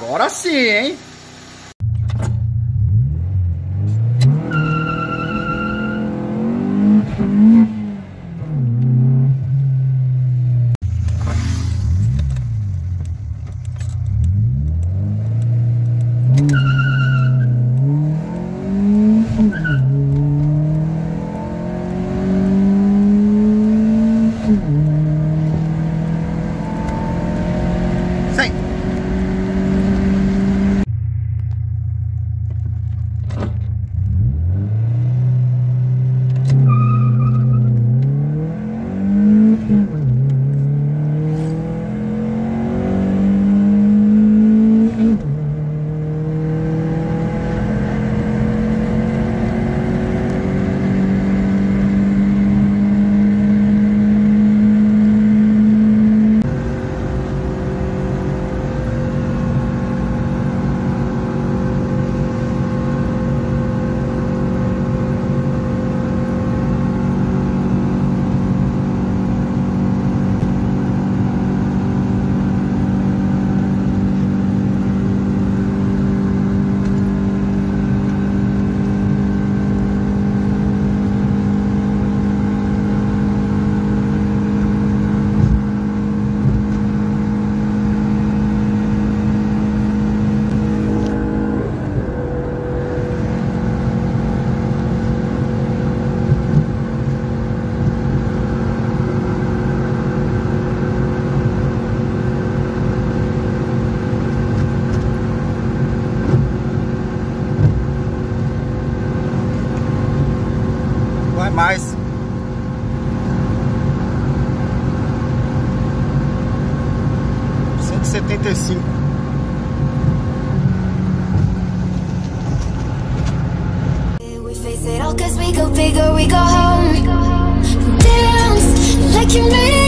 Agora sim, hein? É mais. Cento e setenta e cinco. Cause we go big we go home Dance like you made